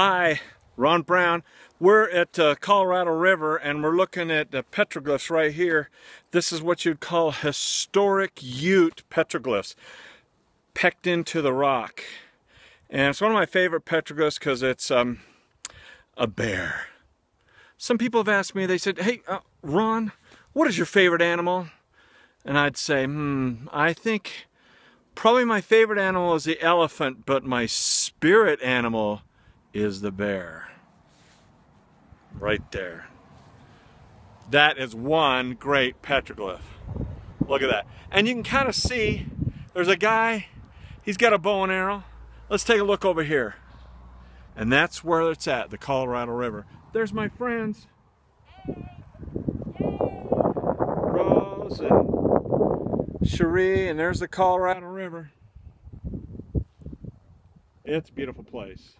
Hi, Ron Brown. We're at uh, Colorado River and we're looking at the petroglyphs right here. This is what you'd call historic Ute petroglyphs, pecked into the rock. And it's one of my favorite petroglyphs because it's um, a bear. Some people have asked me, they said, hey, uh, Ron, what is your favorite animal? And I'd say, hmm, I think probably my favorite animal is the elephant, but my spirit animal is the bear. Right there. That is one great petroglyph. Look at that. And you can kind of see there's a guy, he's got a bow and arrow. Let's take a look over here. And that's where it's at, the Colorado River. There's my friends. Rose and Cherie, and there's the Colorado River. It's a beautiful place.